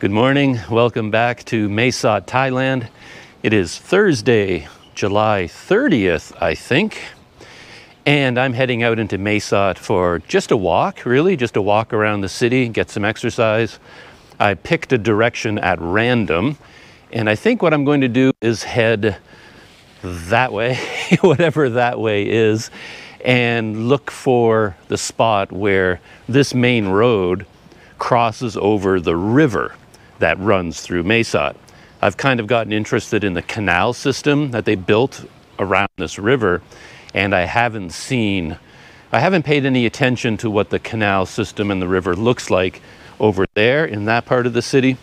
Good morning. Welcome back to Mae Sot, Thailand. It is Thursday, July 30th, I think. And I'm heading out into Mae Sot for just a walk, really, just a walk around the city, get some exercise. I picked a direction at random, and I think what I'm going to do is head that way, whatever that way is, and look for the spot where this main road crosses over the river that runs through Mae Sot. I've kind of gotten interested in the canal system that they built around this river, and I haven't seen, I haven't paid any attention to what the canal system and the river looks like over there in that part of the city.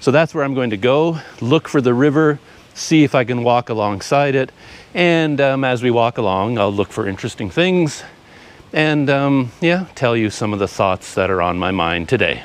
So that's where I'm going to go, look for the river, see if I can walk alongside it, and um, as we walk along, I'll look for interesting things and um, yeah, tell you some of the thoughts that are on my mind today.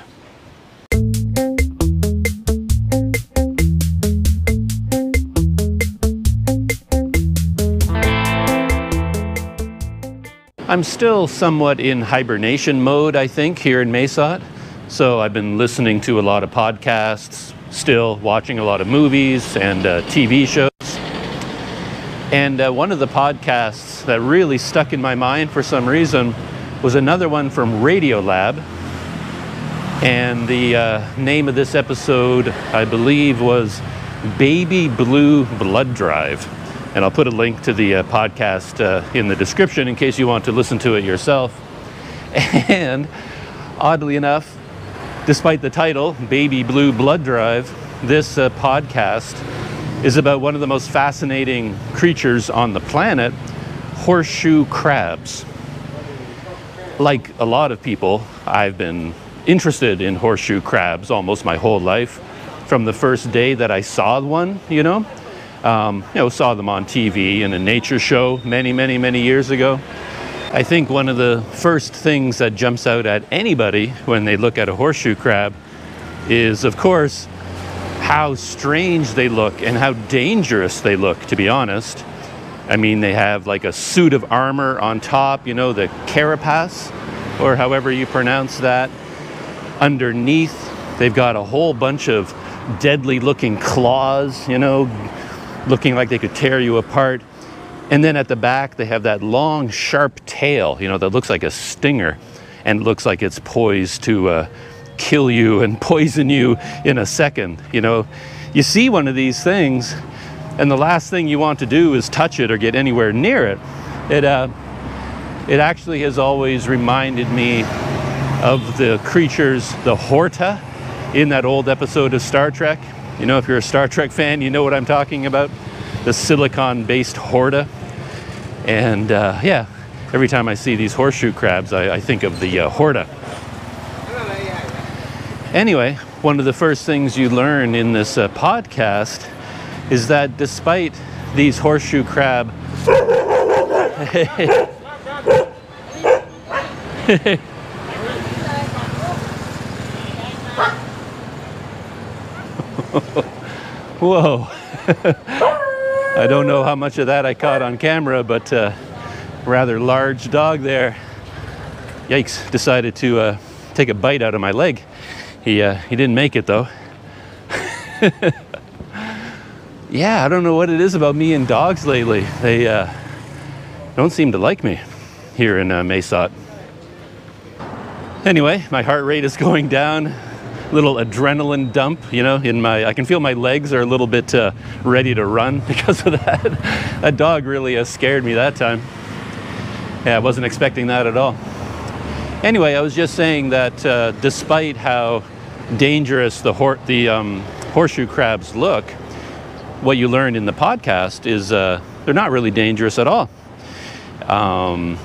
I'm still somewhat in hibernation mode, I think, here in Mae Sot. So I've been listening to a lot of podcasts, still watching a lot of movies and uh, TV shows. And uh, one of the podcasts that really stuck in my mind for some reason was another one from Radiolab. And the uh, name of this episode, I believe, was Baby Blue Blood Drive. And I'll put a link to the uh, podcast uh, in the description in case you want to listen to it yourself. And oddly enough, despite the title, Baby Blue Blood Drive, this uh, podcast is about one of the most fascinating creatures on the planet horseshoe crabs. Like a lot of people, I've been interested in horseshoe crabs almost my whole life. From the first day that I saw one, you know, um, you know, saw them on TV in a nature show many, many, many years ago. I think one of the first things that jumps out at anybody when they look at a horseshoe crab is, of course, how strange they look and how dangerous they look, to be honest. I mean, they have like a suit of armor on top, you know, the carapace, or however you pronounce that. Underneath, they've got a whole bunch of deadly looking claws, you know, looking like they could tear you apart. And then at the back, they have that long, sharp tail, you know, that looks like a stinger and looks like it's poised to uh, kill you and poison you in a second. You know, you see one of these things, and the last thing you want to do is touch it or get anywhere near it. It, uh, it actually has always reminded me of the creatures, the Horta, in that old episode of Star Trek. You know, if you're a Star Trek fan, you know what I'm talking about. The silicon based Horta. And uh, yeah, every time I see these horseshoe crabs, I, I think of the uh, Horta. Anyway, one of the first things you learn in this uh, podcast is that despite these horseshoe crab. Whoa. I don't know how much of that I caught on camera, but uh, rather large dog there. Yikes, decided to uh, take a bite out of my leg. He, uh, he didn't make it though. yeah, I don't know what it is about me and dogs lately. They uh, don't seem to like me here in uh, Mae Sot. Anyway, my heart rate is going down little adrenaline dump, you know, in my, I can feel my legs are a little bit uh, ready to run because of that. that dog really uh, scared me that time. Yeah, I wasn't expecting that at all. Anyway, I was just saying that uh, despite how dangerous the, hor- the um, horseshoe crabs look, what you learned in the podcast is uh, they're not really dangerous at all. Um,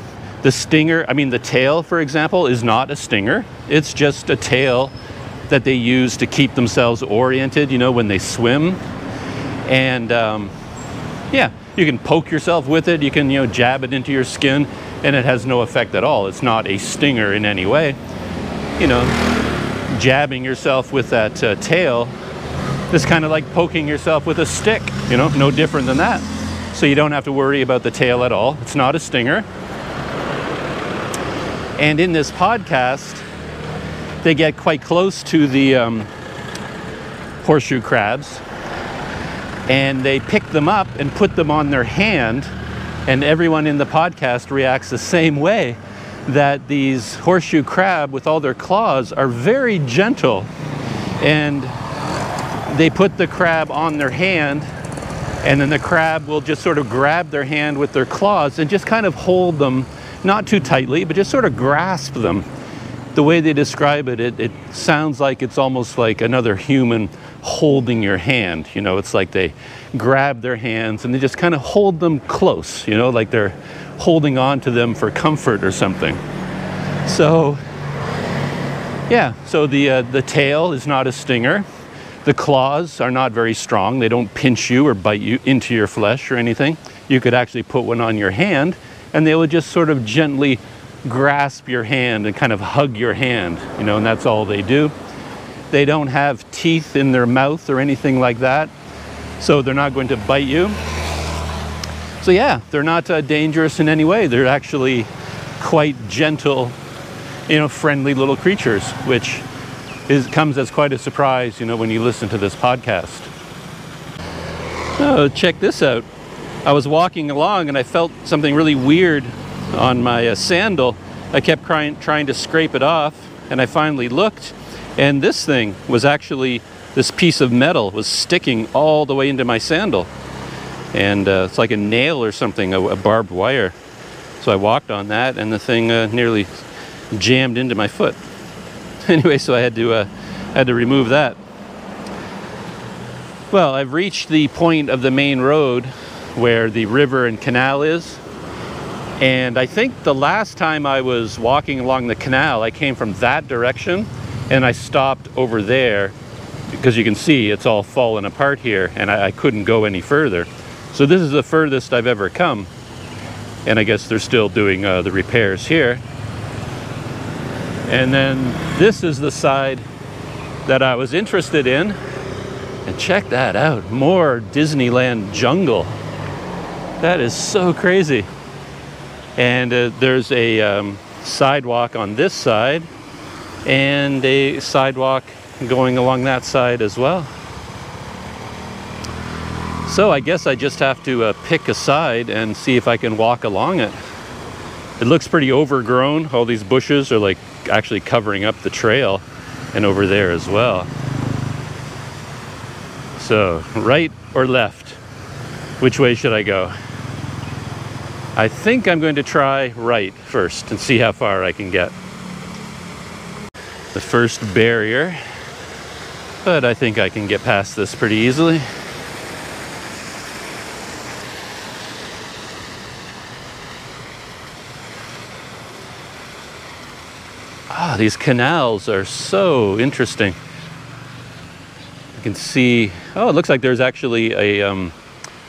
the stinger, I mean, the tail, for example, is not a stinger. It's just a tail that they use to keep themselves oriented, you know, when they swim. And um, yeah, you can poke yourself with it, you can, you know, jab it into your skin, and it has no effect at all. It's not a stinger in any way. You know, jabbing yourself with that uh, tail is kind of like poking yourself with a stick, you know, no different than that. So you don't have to worry about the tail at all. It's not a stinger. And in this podcast, they get quite close to the um, horseshoe crabs, and they pick them up and put them on their hand, and everyone in the podcast reacts the same way that these horseshoe crab with all their claws are very gentle and they put the crab on their hand and then the crab will just sort of grab their hand with their claws and just kind of hold them not too tightly but just sort of grasp them the way they describe it, it, it sounds like it's almost like another human holding your hand. You know, it's like they grab their hands and they just kind of hold them close, you know, like they're holding on to them for comfort or something. So, yeah, so the, uh, the tail is not a stinger. The claws are not very strong. They don't pinch you or bite you into your flesh or anything. You could actually put one on your hand and they would just sort of gently grasp your hand and kind of hug your hand, you know, and that's all they do. They don't have teeth in their mouth or anything like that, so they're not going to bite you. So, yeah, they're not uh, dangerous in any way. They're actually quite gentle, you know, friendly little creatures, which is, comes as quite a surprise, you know, when you listen to this podcast. Oh, check this out. I was walking along and I felt something really weird on my uh, sandal. I kept crying, trying to scrape it off, and I finally looked, and this thing was actually this piece of metal was sticking all the way into my sandal, and uh, it's like a nail or something, a, a, barbed wire. So I walked on that, and the thing uh, nearly jammed into my foot. anyway, so I had to uh, had to remove that. Well, I've reached the point of the main road where the river and canal is and I think the last time I was walking along the canal, I came from that direction and I stopped over there because you can see it's all fallen apart here and I, I couldn't go any further. So this is the furthest I've ever come. And I guess they're still doing uh, the repairs here. And then this is the side that I was interested in. And check that out more Disneyland jungle. That is so crazy. And uh, there's a um, sidewalk on this side and a sidewalk going along that side as well. So I guess I just have to uh, pick a side and see if I can walk along it. It looks pretty overgrown. All these bushes are like actually covering up the trail and over there as well. So, right or left? Which way should I go? I think I'm going to try right first and see how far I can get. The first barrier, but I think I can get past this pretty easily. Ah, these canals are so interesting. You can see, oh, it looks like there's actually a, um,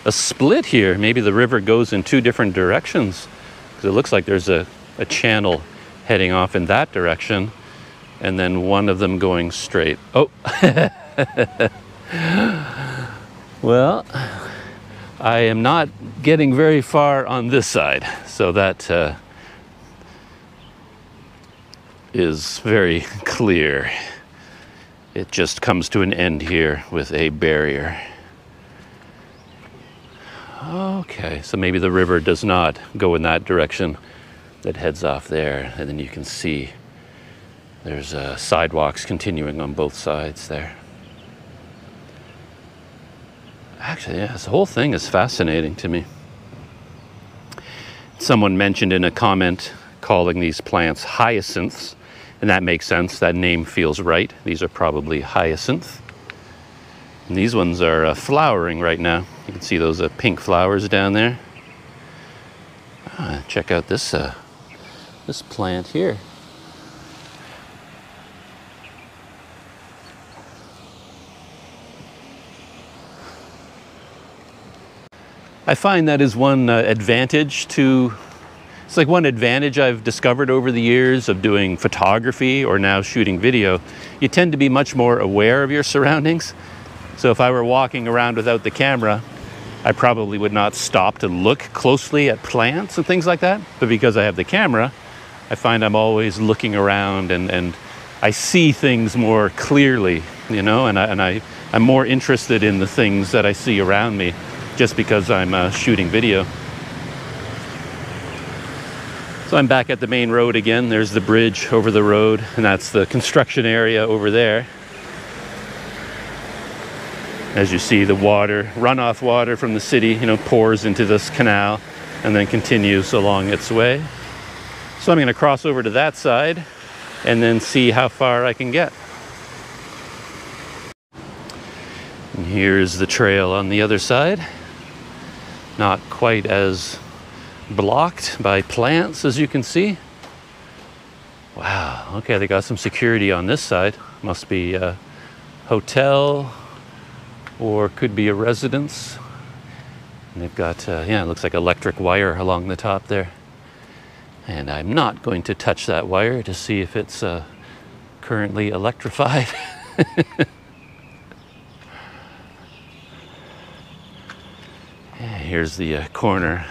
a split here. Maybe the river goes in two different directions because it looks like there's a, a channel heading off in that direction and then one of them going straight. Oh, well, I am not getting very far on this side, so that uh, is very clear. It just comes to an end here with a barrier. Okay, so maybe the river does not go in that direction that heads off there, and then you can see there's uh, sidewalks continuing on both sides there. Actually, yeah, this whole thing is fascinating to me. Someone mentioned in a comment calling these plants hyacinths, and that makes sense. That name feels right. These are probably hyacinth. And these ones are uh, flowering right now. You can see those uh, pink flowers down there. Ah, check out this uh, this plant here. I find that is one uh, advantage to it's like one advantage I've discovered over the years of doing photography or now shooting video. You tend to be much more aware of your surroundings. So if I were walking around without the camera, I probably would not stop to look closely at plants and things like that. But because I have the camera, I find I'm always looking around and, and I see things more clearly you know, and I, and I I'm more interested in the things that I see around me, just because I'm uh, shooting video. So I'm back at the main road again. There's the bridge over the road, and that's the construction area over there. As you see, the water, runoff water from the city, you know, pours into this canal and then continues along its way. So I'm going to cross over to that side and then see how far I can get. And here's the trail on the other side. Not quite as blocked by plants, as you can see. Wow, okay, they got some security on this side. Must be a hotel or could be a residence. And they've got, uh, yeah, it looks like electric wire along the top there. And I'm not going to touch that wire to see if it's uh, currently electrified. yeah, here's the uh, corner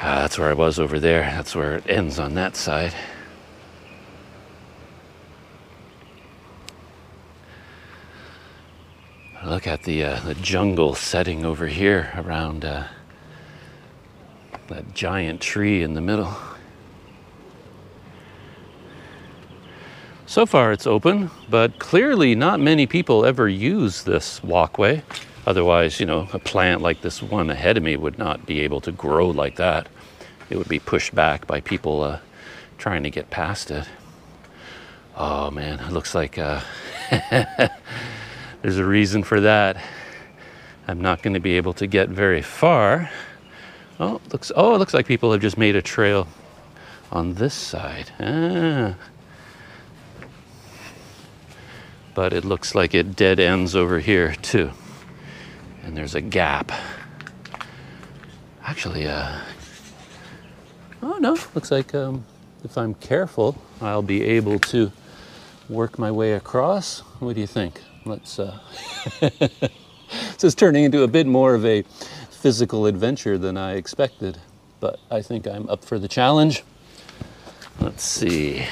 uh, that's where I was over there. That's where it ends on that side. Look at the uh, the jungle setting over here around uh, that giant tree in the middle. So far it's open, but clearly not many people ever use this walkway. Otherwise, you know, a plant like this one ahead of me would not be able to grow like that. It would be pushed back by people uh, trying to get past it. Oh man, it looks like uh, there's a reason for that. I'm not going to be able to get very far. Oh, looks. Oh, it looks like people have just made a trail on this side. Ah. But it looks like it dead ends over here too and there's a gap. Actually, uh, oh no, looks like um, if I'm careful, I'll be able to work my way across. What do you think? Let's. Uh, this is turning into a bit more of a physical adventure than I expected, but I think I'm up for the challenge. Let's see.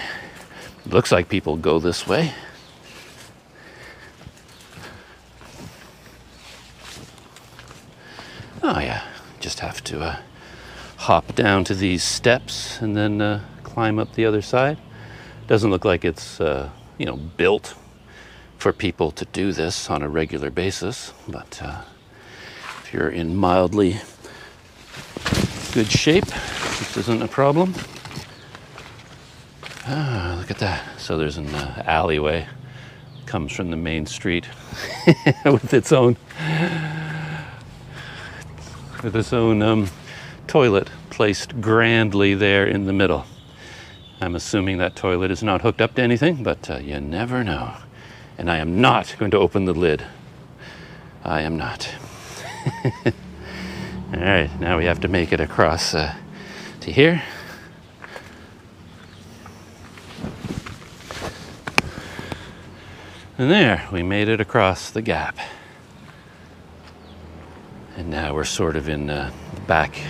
Looks like people go this way. Oh yeah, just have to uh, hop down to these steps and then uh, climb up the other side. Doesn't look like it's uh, you know built for people to do this on a regular basis, but uh, if you're in mildly good shape, this isn't a problem. Ah, look at that. So there's an uh, alleyway comes from the main street with its own with its own um, toilet placed grandly there in the middle. I'm assuming that toilet is not hooked up to anything, but uh, you never know. And I am not going to open the lid. I am not. All right, now we have to make it across uh, to here. And there, we made it across the gap. And now we're sort of in uh, the back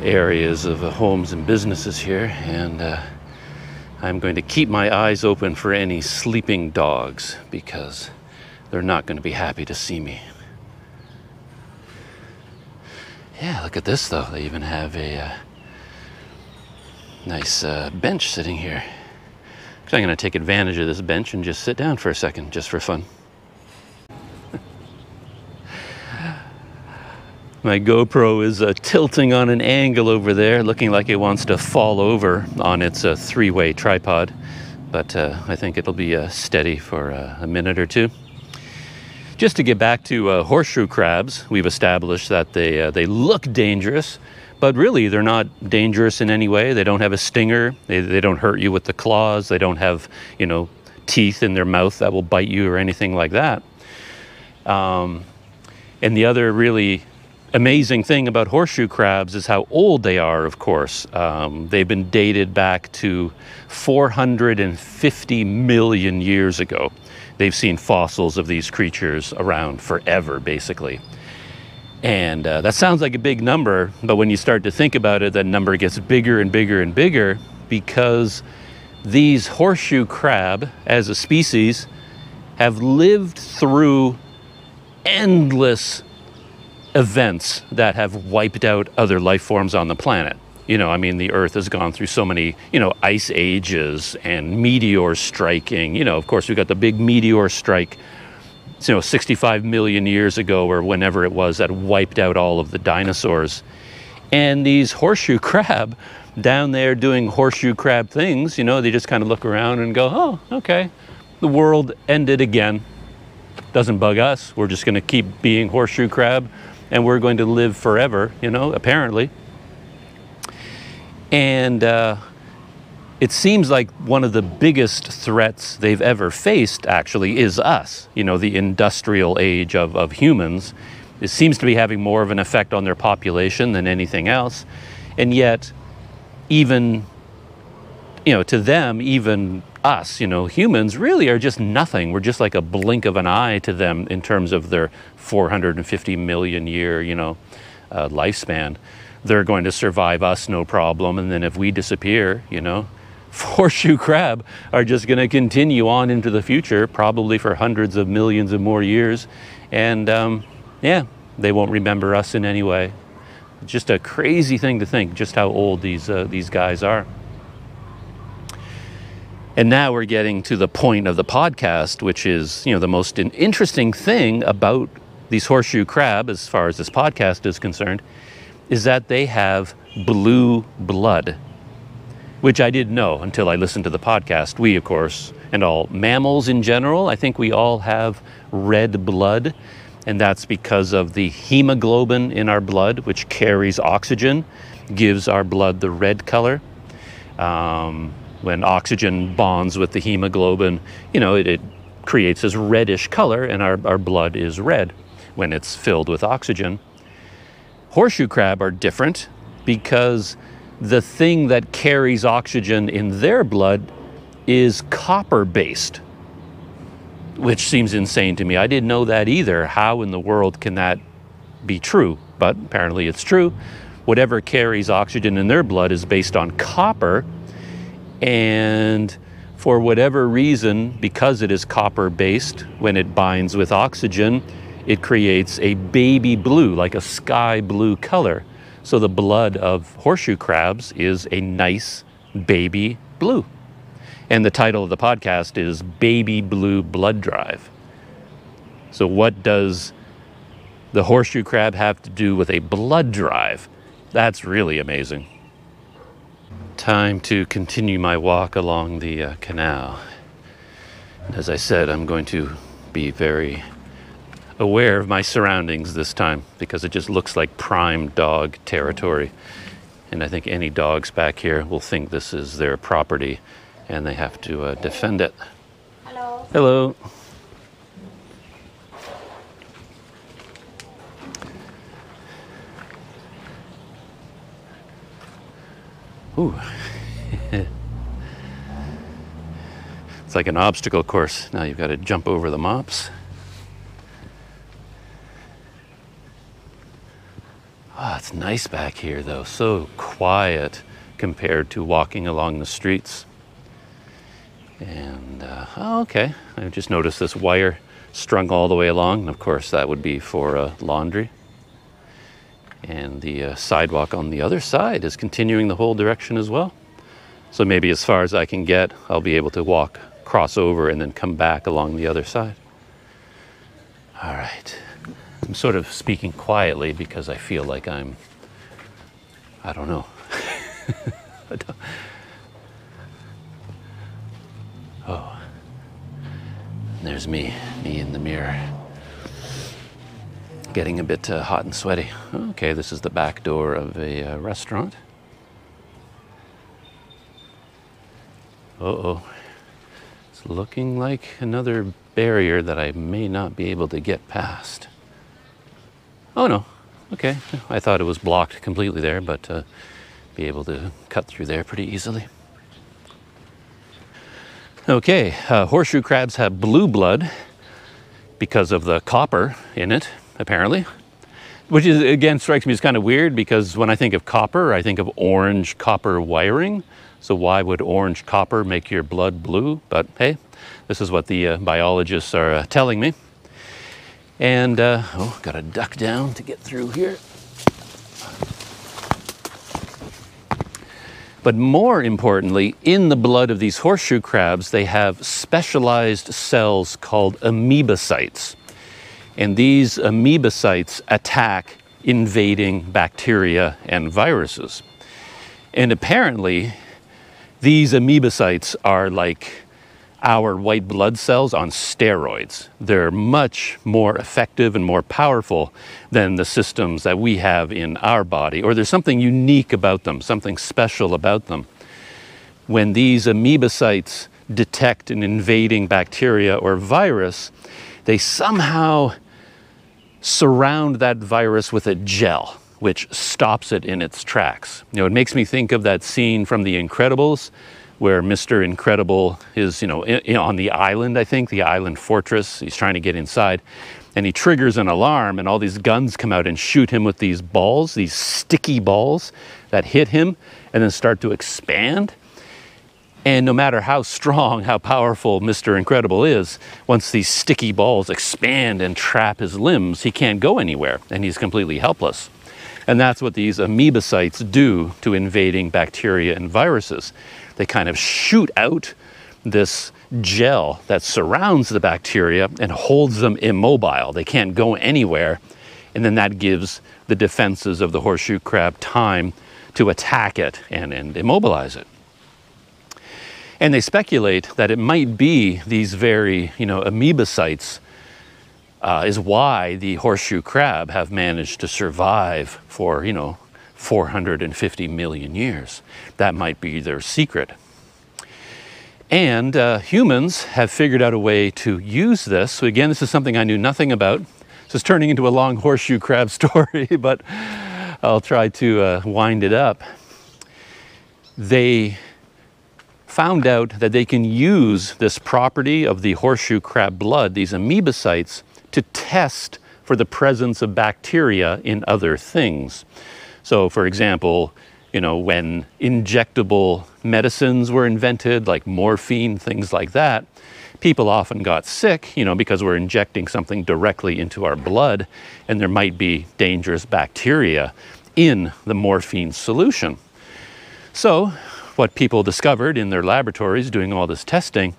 areas of uh, homes and businesses here, and uh, I'm going to keep my eyes open for any sleeping dogs because they're not going to be happy to see me. Yeah, look at this though. They even have a uh, nice uh, bench sitting here. So I'm going to take advantage of this bench and just sit down for a second, just for fun. My GoPro is uh, tilting on an angle over there, looking like it wants to fall over on its uh, three-way tripod. But uh, I think it'll be uh, steady for uh, a minute or two. Just to get back to uh, horseshoe crabs, we've established that they, they look dangerous, but really they're not dangerous in any way. They don't have a stinger. They, they don't hurt you with the claws. They don't have, you know, teeth in their mouth that will bite you or anything like that. Um, and the other really amazing thing about horseshoe crabs is how old they are, of course. Um, they've been dated back to 450 million years ago. They've seen fossils of these creatures around forever, basically. And uh, that sounds like a big number, but when you start to think about it, that number gets bigger and bigger and bigger because these horseshoe crab, as a species, have lived through endless events that have wiped out other life forms on the planet. You know, I mean, the Earth has gone through so many, you know, ice ages and meteors striking. You know, of course, we got the big meteor strike, you know, 65 million years ago or whenever it was that wiped out all of the dinosaurs. And these horseshoe crab down there doing horseshoe crab things, you know, they just kind of look around and go, oh, okay, the world ended again. Doesn't bug us. We're just going to keep being horseshoe crab and we're going to live forever, you know, apparently. And uh, it seems like one of the biggest threats they've ever faced actually is us, you know, the industrial age of, of humans. It seems to be having more of an effect on their population than anything else. And yet, even, you know, to them, even us, you know, humans really are just nothing. We're just like a blink of an eye to them in terms of their 450 million year, you know, uh, lifespan. They're going to survive us no problem. And then if we disappear, you know, horseshoe crab are just going to continue on into the future, probably for hundreds of millions of more years. And um, yeah, they won't remember us in any way. Just a crazy thing to think just how old these, uh, these guys are. And now we're getting to the point of the podcast, which is, you know, the most interesting thing about these horseshoe crab, as far as this podcast is concerned, is that they have blue blood, which I didn't know until I listened to the podcast. We, of course, and all mammals in general, I think we all have red blood and that's because of the hemoglobin in our blood, which carries oxygen, gives our blood the red color. Um, when oxygen bonds with the hemoglobin, you know, it, it creates this reddish color, and our, our blood is red when it's filled with oxygen. Horseshoe crab are different because the thing that carries oxygen in their blood is copper based which seems insane to me. I didn't know that either. How in the world can that be true? But apparently it's true. Whatever carries oxygen in their blood is based on copper. And for whatever reason, because it is copper based, when it binds with oxygen, it creates a baby blue, like a sky blue color. So the blood of horseshoe crabs is a nice baby blue. And the title of the podcast is Baby Blue Blood Drive. So, what does the horseshoe crab have to do with a blood drive? That's really amazing. Time to continue my walk along the uh, canal. As I said, I'm going to be very aware of my surroundings this time because it just looks like prime dog territory. And I think any dogs back here will think this is their property and they have to uh, defend it. Hello. Hello. Ooh. it's like an obstacle course. Now you've got to jump over the mops. Oh, it's nice back here though. So quiet compared to walking along the streets. And, uh, oh, okay. I just noticed this wire strung all the way along. And of course, that would be for uh, laundry. And the uh, sidewalk on the other side is continuing the whole direction as well. So maybe as far as I can get, I'll be able to walk, cross over, and then come back along the other side. All right. I'm sort of speaking quietly because I feel like I'm, I don't know. I don't, Oh, there's me, me in the mirror. Getting a bit uh, hot and sweaty. Okay, this is the back door of a uh, restaurant. Uh oh. It's looking like another barrier that I may not be able to get past. Oh no, okay. I thought it was blocked completely there, but uh, be able to cut through there pretty easily. Okay, uh, horseshoe crabs have blue blood because of the copper in it, apparently. Which is, again, strikes me as kind of weird because when I think of copper, I think of orange copper wiring. So why would orange copper make your blood blue? But hey, This is what the uh, biologists are uh, telling me. And, uh, oh, got to duck down to get through here. But more importantly, in the blood of these horseshoe crabs, they have specialized cells called amoebocytes. And these amoebocytes attack invading bacteria and viruses. And apparently, these amoebocytes are like our white blood cells on steroids. They're much more effective and more powerful than the systems that we have in our body, or there's something unique about them, something special about them. When these amoebocytes detect an invading bacteria or virus, they somehow surround that virus with a gel which stops it in its tracks. You know, it makes me think of that scene from The Incredibles where Mr. Incredible is, you know, in, in, on the island, I think, the island fortress. He's trying to get inside. And he triggers an alarm, and all these guns come out and shoot him with these balls, these sticky balls that hit him and then start to expand. And no matter how strong, how powerful Mr. Incredible is, once these sticky balls expand and trap his limbs, he can't go anywhere and he's completely helpless. And that's what these amoebocytes do to invading bacteria and viruses they kind of shoot out this gel that surrounds the bacteria and holds them immobile. They can't go anywhere. And then that gives the defenses of the horseshoe crab time to attack it and, and immobilize it. And they speculate that it might be these very, you know, amoebocytes uh, is why the horseshoe crab have managed to survive for, you know, 450 million years. That might be their secret. And uh, humans have figured out a way to use this. So, again, this is something I knew nothing about. This is turning into a long horseshoe crab story, but I'll try to uh, wind it up. They found out that they can use this property of the horseshoe crab blood, these amoebocytes, to test for the presence of bacteria in other things. So, for example, you know, when injectable medicines were invented, like morphine, things like that, people often got sick, you know, because we're injecting something directly into our blood and there might be dangerous bacteria in the morphine solution. So, what people discovered in their laboratories doing all this testing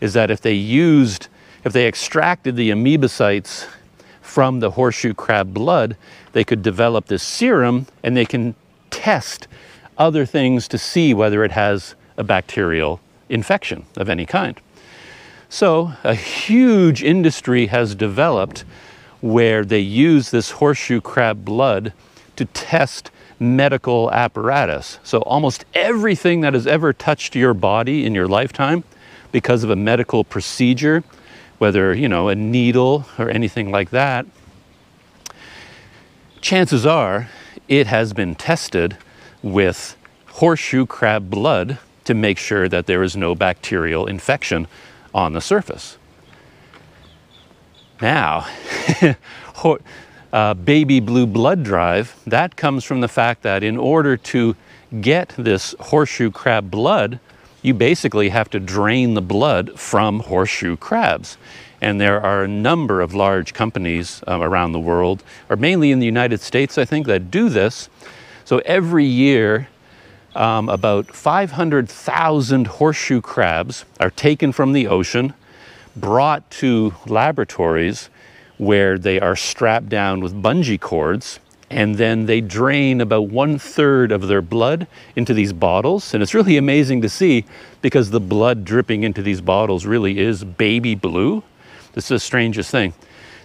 is that if they used, if they extracted the amoebocytes from the horseshoe crab blood, they could develop this serum and they can test other things to see whether it has a bacterial infection of any kind. So, a huge industry has developed where they use this horseshoe crab blood to test medical apparatus. So, almost everything that has ever touched your body in your lifetime because of a medical procedure, whether, you know, a needle or anything like that, chances are it has been tested with horseshoe crab blood to make sure that there is no bacterial infection on the surface. Now, uh, baby blue blood drive, that comes from the fact that in order to get this horseshoe crab blood, you basically have to drain the blood from horseshoe crabs. And there are a number of large companies um, around the world, or mainly in the United States, I think, that do this. So every year, um, about 500,000 horseshoe crabs are taken from the ocean, brought to laboratories where they are strapped down with bungee cords and then they drain about one third of their blood into these bottles. And it's really amazing to see because the blood dripping into these bottles really is baby blue. This is the strangest thing.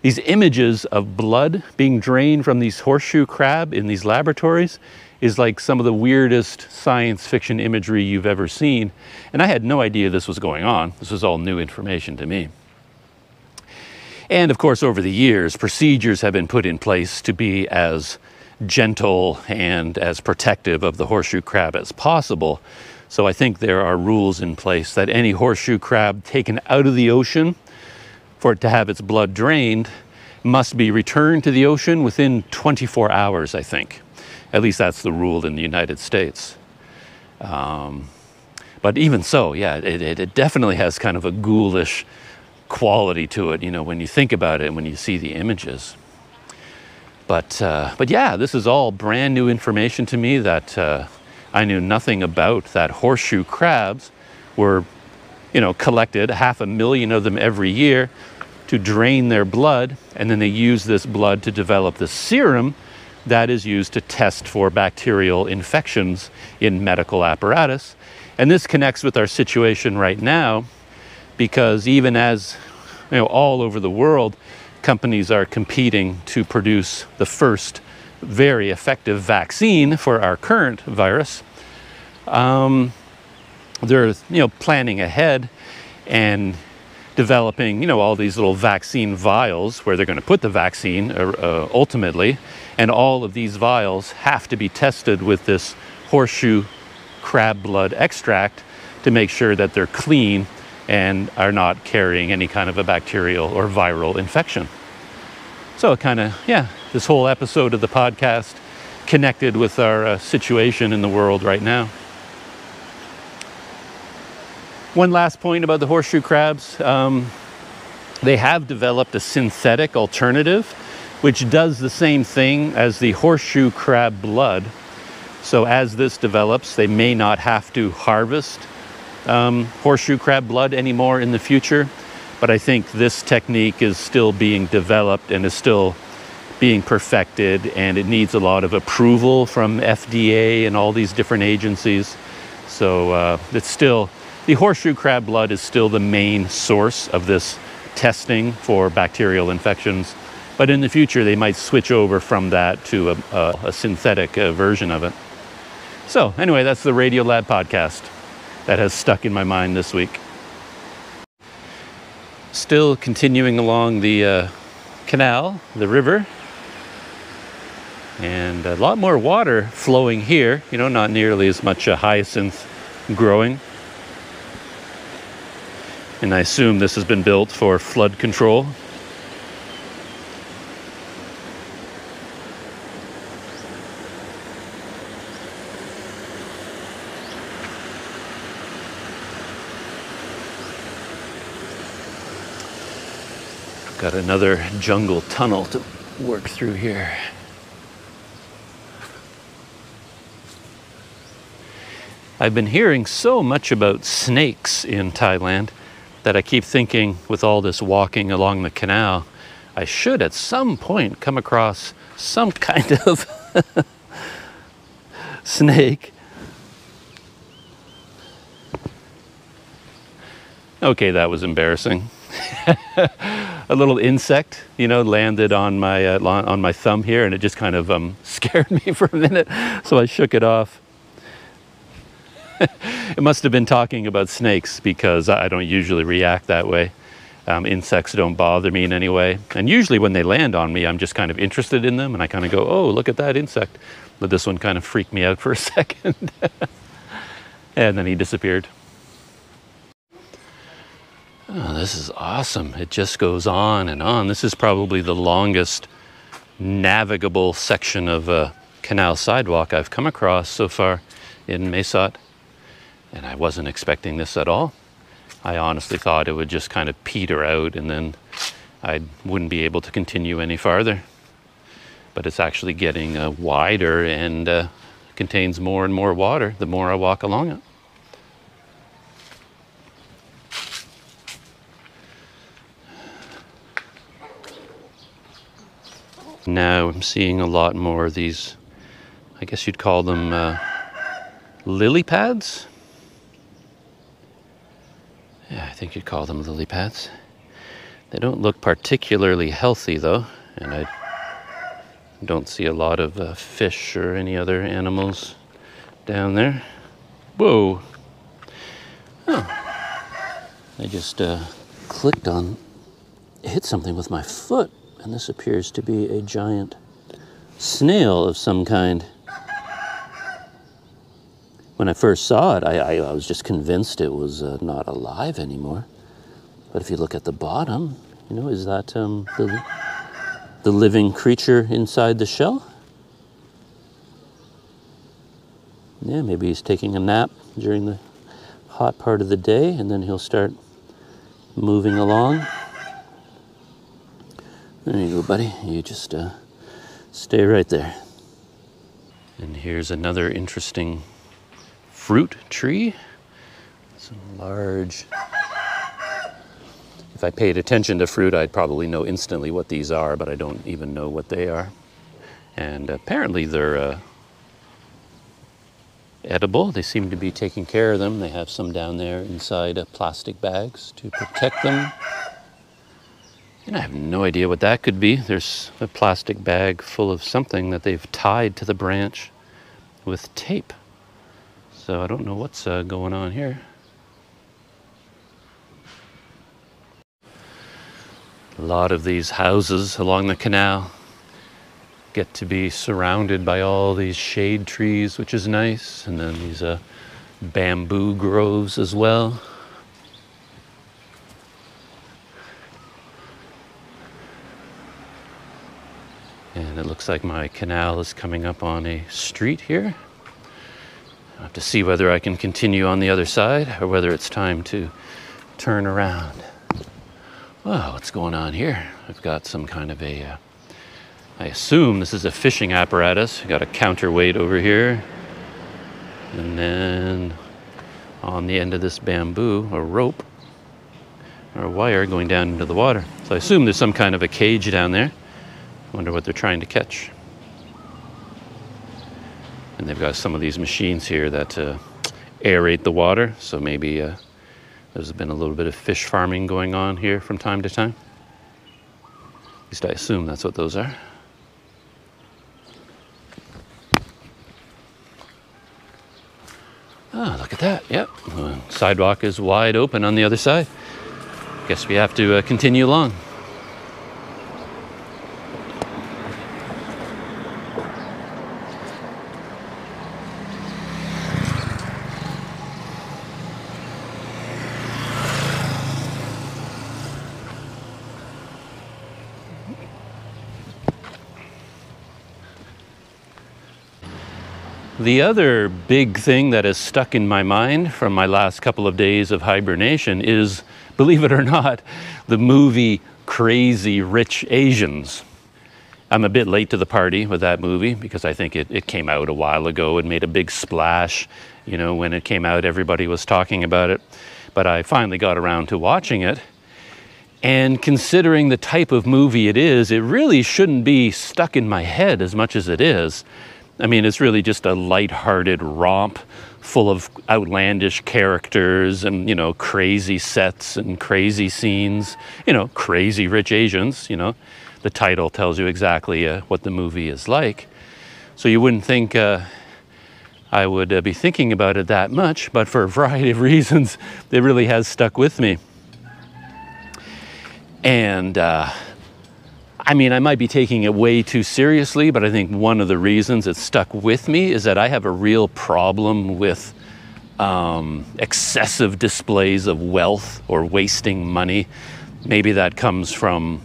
These images of blood being drained from these horseshoe crab in these laboratories is like some of the weirdest science fiction imagery you've ever seen. And I had no idea this was going on. This was all new information to me. And of course, over the years, procedures have been put in place to be as gentle and as protective of the horseshoe crab as possible. So I think there are rules in place that any horseshoe crab taken out of the ocean for it to have its blood drained must be returned to the ocean within 24 hours, I think. At least that's the rule in the United States. Um, But even so, yeah, it, it, it definitely has kind of a ghoulish quality to it, you know, when you think about it and when you see the images. But, uh, but yeah, this is all brand new information to me that uh, I knew nothing about that horseshoe crabs were, you know, collected, half a million of them every year to drain their blood, and then they use this blood to develop the serum that is used to test for bacterial infections in medical apparatus. And this connects with our situation right now because even as you know, all over the world, companies are competing to produce the first very effective vaccine for our current virus. Um, they're you know planning ahead and developing you know all these little vaccine vials where they're going to put the vaccine uh, uh, ultimately, and all of these vials have to be tested with this horseshoe crab blood extract to make sure that they're clean and are not carrying any kind of a bacterial or viral infection. So, kind of, yeah, this whole episode of the podcast connected with our uh, situation in the world right now. One last point about the horseshoe crabs um, they have developed a synthetic alternative which does the same thing as the horseshoe crab blood. So, as this develops, they may not have to harvest um, horseshoe crab blood anymore in the future. But I think this technique is still being developed and is still being perfected, and it needs a lot of approval from FDA and all these different agencies. So, uh, it's still the horseshoe crab blood is still the main source of this testing for bacterial infections. But in the future, they might switch over from that to a, a, a synthetic uh, version of it. So, anyway, that's the Radiolab podcast that has stuck in my mind this week. Still continuing along the uh, canal, the river, and a lot more water flowing here, you know, not nearly as much uh, hyacinth growing. And I assume this has been built for flood control. Got another jungle tunnel to work through here. I've been hearing so much about snakes in Thailand that I keep thinking with all this walking along the canal, I should at some point come across some kind of snake. Okay, that was embarrassing. a little insect, you know, landed on my uh, on my thumb here, and it just kind of um, scared me for a minute. So I shook it off. it must have been talking about snakes because I don't usually react that way. Um, insects don't bother me in any way. And usually when they land on me, I'm just kind of interested in them and I kind of go, oh, look at that insect. But this one kind of freaked me out for a second. and then he disappeared. Oh, this is awesome. It just goes on and on. This is probably the longest navigable section of a canal sidewalk I've come across so far in Mae Sot and I wasn't expecting this at all. I honestly thought it would just kind of peter out and then I wouldn't be able to continue any farther. But it's actually getting uh, wider and uh, contains more and more water the more I walk along it. Now I'm seeing a lot more of these, I guess you'd call them uh, lily pads. Yeah, I think you'd call them lily pads. They don't look particularly healthy though, and I don't see a lot of uh, fish or any other animals down there. Whoa! Oh, I just uh, clicked on, hit something with my foot, and this appears to be a giant snail of some kind when I first saw it, I, I, I was just convinced it was uh, not alive anymore. But if you look at the bottom, you know, is that um, the, the living creature inside the shell? Yeah, maybe he's taking a nap during the hot part of the day, and then he'll start moving along. There you go, buddy. You just uh, stay right there. And here's another interesting fruit tree. Some large. If I paid attention to fruit, I'd probably know instantly what these are, but I don't even know what they are. And apparently they're uh, edible. They seem to be taking care of them. They have some down there inside uh, plastic bags to protect them. And I have no idea what that could be. There's a plastic bag full of something that they've tied to the branch with tape. So I don't know what's uh, going on here. A lot of these houses along the canal get to be surrounded by all these shade trees, which is nice, and then these uh, bamboo groves as well. And it looks like my canal is coming up on a street here. I have to see whether I can continue on the other side or whether it's time to turn around. Well, what's going on here? I've got some kind of a, uh, I assume this is a fishing apparatus. I've got a counterweight over here. And then on the end of this bamboo, a rope or a wire going down into the water. So I assume there's some kind of a cage down there. Wonder what they're trying to catch. And they've got some of these machines here that uh, aerate the water, so maybe uh, there's been a little bit of fish farming going on here from time to time. At least I assume that's what those are. Ah, look at that. Yep. Sidewalk is wide open on the other side. Guess we have to uh, continue along. The other big thing that has stuck in my mind from my last couple of days of hibernation is, believe it or not, the movie Crazy Rich Asians. I'm a bit late to the party with that movie because I think it, it came out a while ago and made a big splash. You know, when it came out, everybody was talking about it. But I finally got around to watching it. And considering the type of movie it is, it really shouldn't be stuck in my head as much as it is. I mean, it's really just a light-hearted romp full of outlandish characters and, you know, crazy sets and crazy scenes, you know, crazy rich Asians, you know. The title tells you exactly uh, what the movie is like. So you wouldn't think uh, I would uh, be thinking about it that much, but for a variety of reasons, it really has stuck with me. And, uh, I mean, I might be taking it way too seriously, but I think one of the reasons it stuck with me is that I have a real problem with um, excessive displays of wealth or wasting money. Maybe that comes from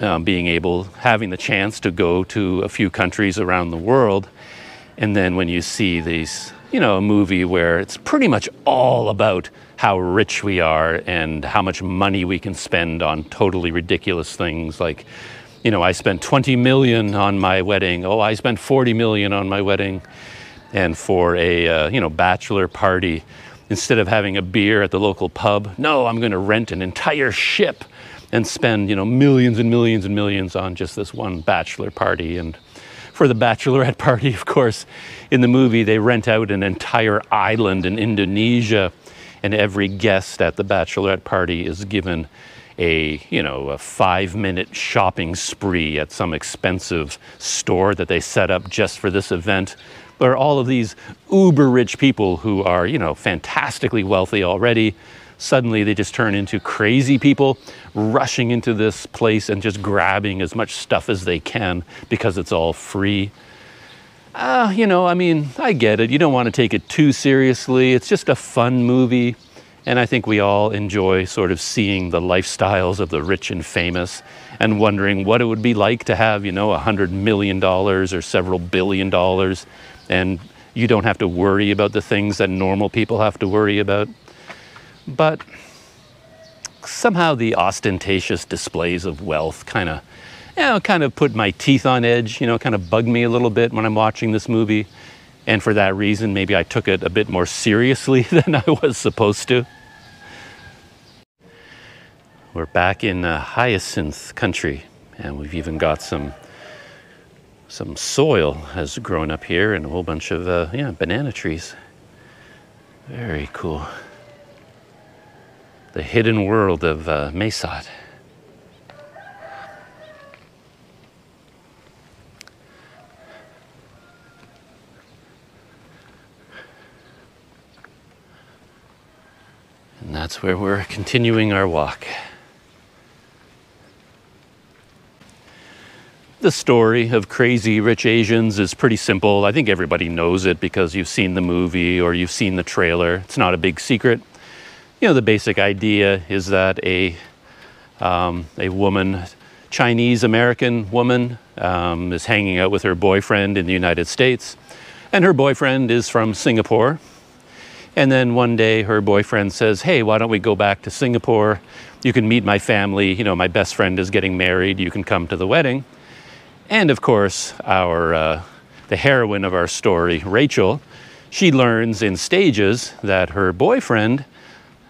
um, being able, having the chance to go to a few countries around the world. And then when you see these, you know, a movie where it's pretty much all about how rich we are and how much money we can spend on totally ridiculous things. Like you know i spent 20 million on my wedding. Oh i spent 40 million on my wedding. And for a uh, you know bachelor party instead of having a beer at the local pub no i'm going to rent an entire ship and spend you know millions and millions and millions on just this one bachelor party. And for the bachelorette party of course. In the movie they rent out an entire island in indonesia and every guest at the bachelorette party is given a you know a five minute shopping spree at some expensive store that they set up just for this event. Where all of these uber rich people who are you know fantastically wealthy already suddenly they just turn into crazy people rushing into this place and just grabbing as much stuff as they can because it's all free uh, you know, I mean, I get it. You don't want to take it too seriously. It's just a fun movie. And I think we all enjoy sort of seeing the lifestyles of the rich and famous and wondering what it would be like to have, you know, a hundred million dollars or several billion dollars and You don't have to worry about the things that normal people have to worry about. But somehow the ostentatious displays of wealth kind of, you know, kind of put my teeth on edge, you know, kind of bug me a little bit when I'm watching this movie. And for that reason, maybe I took it a bit more seriously than I was supposed to. We're back in uh, hyacinth country, and we've even got some some soil has grown up here and a whole bunch of uh, yeah banana trees. Very cool. The hidden world of uh, Mae Sot. And that's where we're continuing our walk. The story of Crazy Rich Asians is pretty simple. I think everybody knows it because you've seen the movie or you've seen the trailer. It's not a big secret. You know, the basic idea is that a, um, a woman, Chinese American woman, um, is hanging out with her boyfriend in the United States. And her boyfriend is from Singapore. And then one day her boyfriend says, Hey, why don't we go back to Singapore? You can meet my family. You know, my best friend is getting married. You can come to the wedding. And of course, our, uh, the heroine of our story, Rachel, she learns in stages that her boyfriend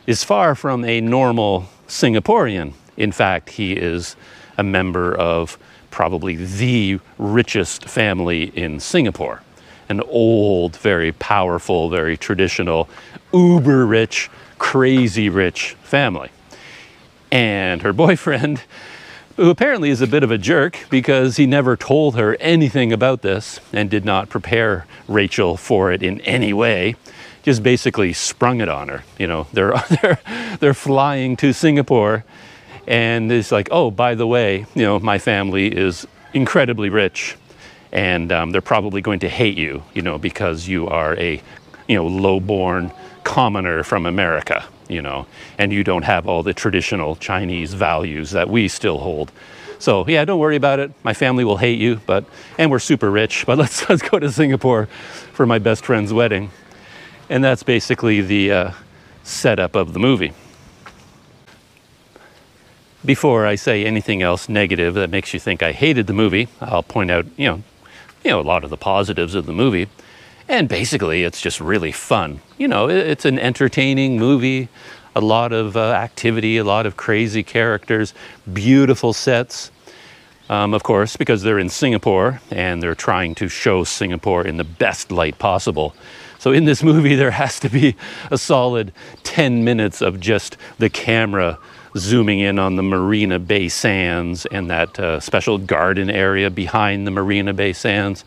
is far from a normal Singaporean. In fact, he is a member of probably the richest family in Singapore an old, very powerful, very traditional, uber rich, crazy rich family. And her boyfriend, who apparently is a bit of a jerk because he never told her anything about this and did not prepare Rachel for it in any way, just basically sprung it on her. You know, they're, they're, they're flying to Singapore and it's like, oh, by the way, you know, my family is incredibly rich and um, they're probably going to hate you, you know, because you are a, you know, low-born commoner from America, you know, and you don't have all the traditional Chinese values that we still hold. So yeah, don't worry about it. My family will hate you, but and we're super rich. But let's let's go to Singapore for my best friend's wedding, and that's basically the uh, setup of the movie. Before I say anything else negative that makes you think I hated the movie, I'll point out, you know, you know, a lot of the positives of the movie. And basically, it's just really fun. You know, it's an entertaining movie, a lot of uh, activity, a lot of crazy characters, beautiful sets. Um, of course, because they're in Singapore and they're trying to show Singapore in the best light possible. So in this movie, there has to be a solid 10 minutes of just the camera zooming in on the Marina Bay Sands and that uh, special garden area behind the Marina Bay Sands.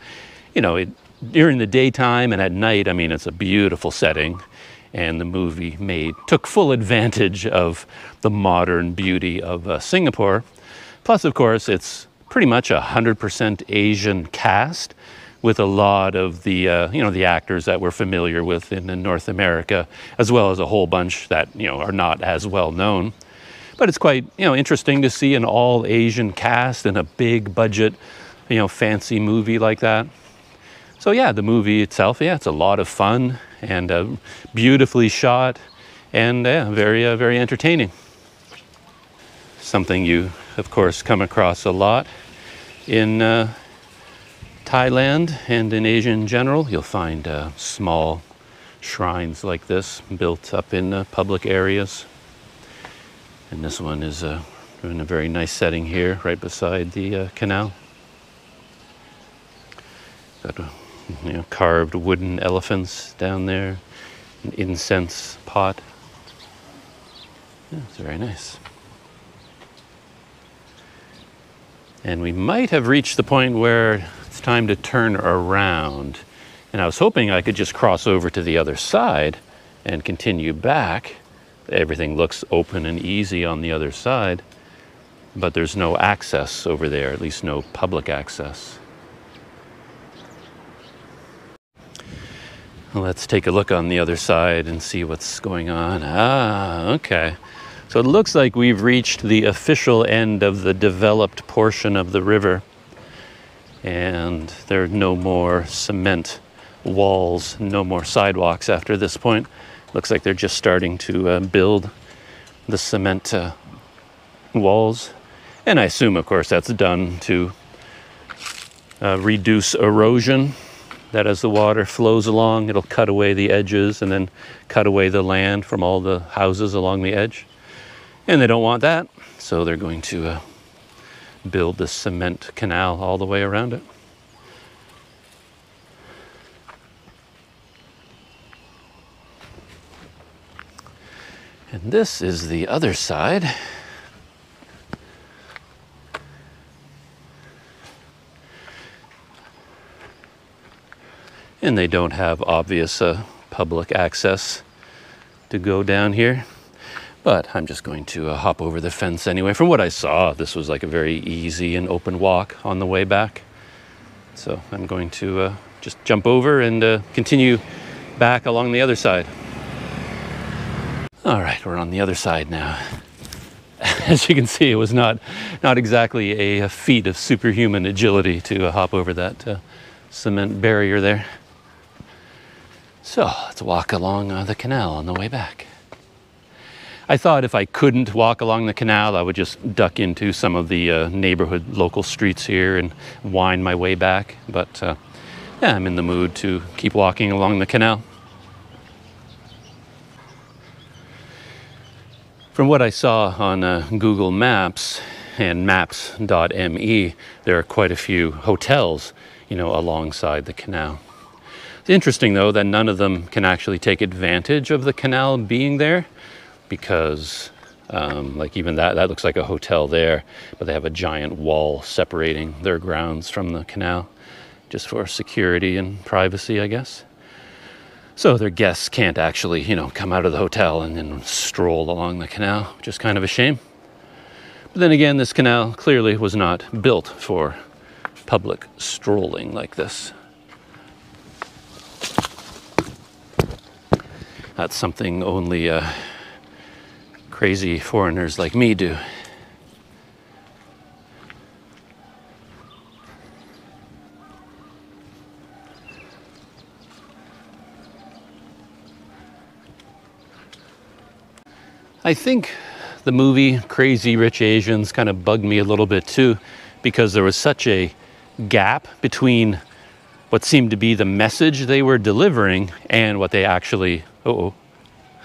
You know, it, during the daytime and at night, I mean, it's a beautiful setting. And the movie made took full advantage of the modern beauty of uh, Singapore. Plus, of course, it's pretty much a 100% Asian cast with a lot of the uh, you know the actors that we're familiar with in, in North America, as well as a whole bunch that you know are not as well known. But it's quite you know interesting to see an all Asian cast in a big budget, you know, fancy movie like that. So yeah, the movie itself, yeah, it's a lot of fun and uh, beautifully shot, and yeah, very uh, very entertaining. Something you, of course, come across a lot in uh, Thailand and in Asia in general. You'll find uh, small shrines like this built up in uh, public areas. And this one is uh, in a very nice setting here, right beside the uh, canal. Got you know, carved wooden elephants down there, an incense pot. Yeah, it's very nice. And we might have reached the point where time to turn around. And I was hoping I could just cross over to the other side and continue back everything looks open and easy on the other side, but there's no access over there, at least no public access. Let's take a look on the other side and see what's going on. Ah, okay. So it looks like we've reached the official end of the developed portion of the river, and there are no more cement walls, no more sidewalks after this point. Looks like they're just starting to uh, build the cement uh, walls. And I assume, of course, that's done to uh, reduce erosion. That as the water flows along, it'll cut away the edges and then cut away the land from all the houses along the edge. And they don't want that, so they're going to uh, build the cement canal all the way around it. And this is the other side. And they don't have obvious uh, public access to go down here. But I'm just going to uh, hop over the fence anyway. From what I saw, this was like a very easy and open walk on the way back. So I'm going to uh, just jump over and uh, continue back along the other side. All right, we're on the other side now. As you can see, it was not, not exactly a, feat of superhuman agility to uh, hop over that uh, cement barrier there. So let's walk along uh, the canal on the way back. I thought if I couldn't walk along the canal, I would just duck into some of the uh, neighborhood local streets here and wind my way back. But uh, yeah, I'm in the mood to keep walking along the canal. From what I saw on uh, Google Maps and maps.me, there are quite a few hotels, you know, alongside the canal. It's interesting though that none of them can actually take advantage of the canal being there because um, like even that that looks like a hotel there but they have a giant wall separating their grounds from the canal just for security and privacy i guess. So their guests can't actually you know come out of the hotel and then stroll along the canal which is kind of a shame. But then again this canal clearly was not built for public strolling like this. That's something only uh, crazy foreigners like me do. I think the movie Crazy Rich Asians kind of bugged me a little bit too because there was such a gap between what seemed to be the message they were delivering and what they actually, oh,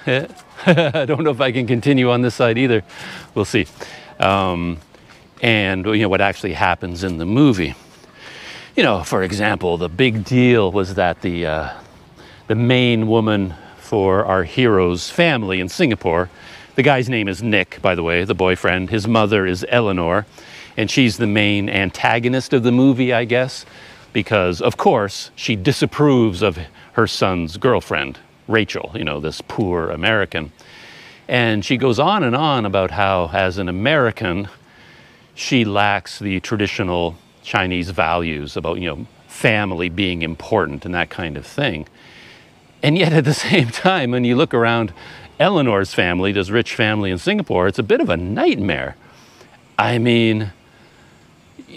I don't know if I can continue on this side either. We'll see. Um, and you know what actually happens in the movie. You know, for example, the big deal was that the uh, the main woman for our hero's family in Singapore, the guy's name is Nick, by the way, the boyfriend. His mother is Eleanor, and she's the main antagonist of the movie, I guess, because of course she disapproves of her son's girlfriend, Rachel, you know, this poor American. And she goes on and on about how, as an American, she lacks the traditional Chinese values about, you know, family being important and that kind of thing. And yet, at the same time, when you look around Eleanor's family, this rich family in Singapore, it's a bit of a nightmare. I mean,